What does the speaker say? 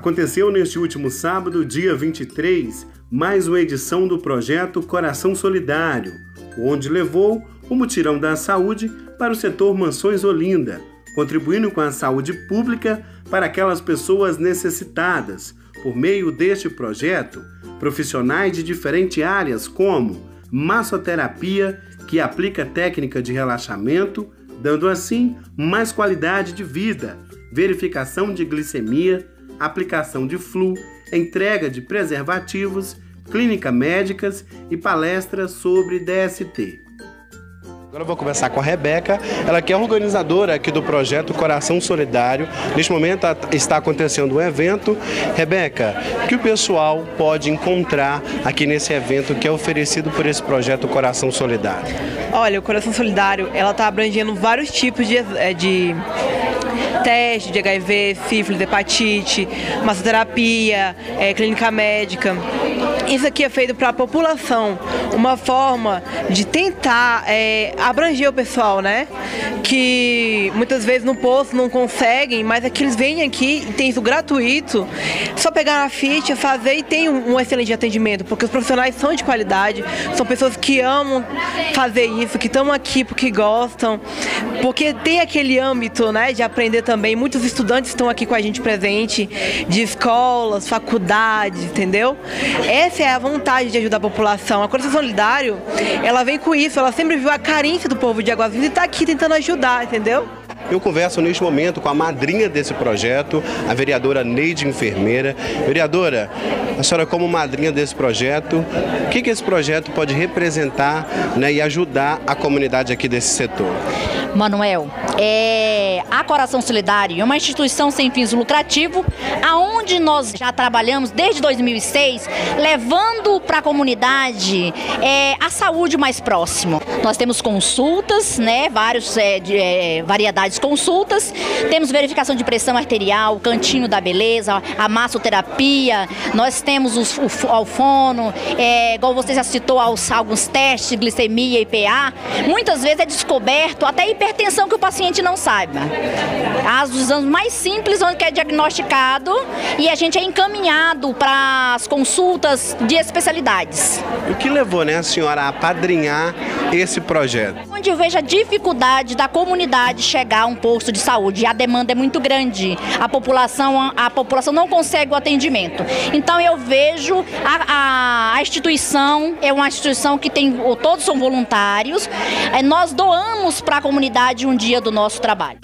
Aconteceu neste último sábado, dia 23, mais uma edição do projeto Coração Solidário, onde levou o mutirão da saúde para o setor Mansões Olinda, contribuindo com a saúde pública para aquelas pessoas necessitadas. Por meio deste projeto, profissionais de diferentes áreas como massoterapia, que aplica técnica de relaxamento, dando assim mais qualidade de vida, verificação de glicemia, aplicação de flu, entrega de preservativos, clínica médicas e palestras sobre DST. Agora eu vou conversar com a Rebeca, ela que é organizadora aqui do projeto Coração Solidário. Neste momento está acontecendo um evento. Rebeca, o que o pessoal pode encontrar aqui nesse evento que é oferecido por esse projeto Coração Solidário? Olha, o Coração Solidário, ela está abrangendo vários tipos de, eh, de teste de HIV, sífilis, hepatite, massoterapia, é, clínica médica. Isso aqui é feito para a população, uma forma de tentar é, abranger o pessoal, né? Que muitas vezes no posto não conseguem, mas é que eles vêm aqui e tem isso gratuito, só pegar na ficha, fazer e tem um, um excelente atendimento, porque os profissionais são de qualidade, são pessoas que amam fazer isso, que estão aqui porque gostam, porque tem aquele âmbito, né, de aprender também. Muitos estudantes estão aqui com a gente presente, de escolas, faculdades, entendeu? Essa é a vontade de ajudar a população. A Coração Solidário, ela vem com isso, ela sempre viu a carência do povo de Águas Vivas e está aqui tentando ajudar, entendeu? Eu converso neste momento com a madrinha desse projeto, a vereadora Neide Enfermeira. Vereadora, a senhora como madrinha desse projeto, o que, que esse projeto pode representar né, e ajudar a comunidade aqui desse setor? Manuel, é, a Coração Solidário é uma instituição sem fins lucrativos, aonde nós já trabalhamos desde 2006, levando para a comunidade é, a saúde mais próximo. Nós temos consultas, né, vários, é, é, variedades de consultas, temos verificação de pressão arterial, cantinho da beleza, a massoterapia, nós temos o, o alfono, é, igual você já citou, alguns testes, glicemia, IPA. Muitas vezes é descoberto até hipertensão que o paciente não saiba. As exames mais simples, onde é diagnosticado e a gente é encaminhado para as consultas de especialidades. O que levou né, a senhora a padrinhar esse projeto? Onde eu vejo a dificuldade da comunidade chegar a um posto de saúde. A demanda é muito grande. A população, a população não consegue o atendimento. Então eu vejo a, a, a instituição, é uma instituição que tem, todos são voluntários. É, nós doamos para a comunidade um dia do nosso trabalho.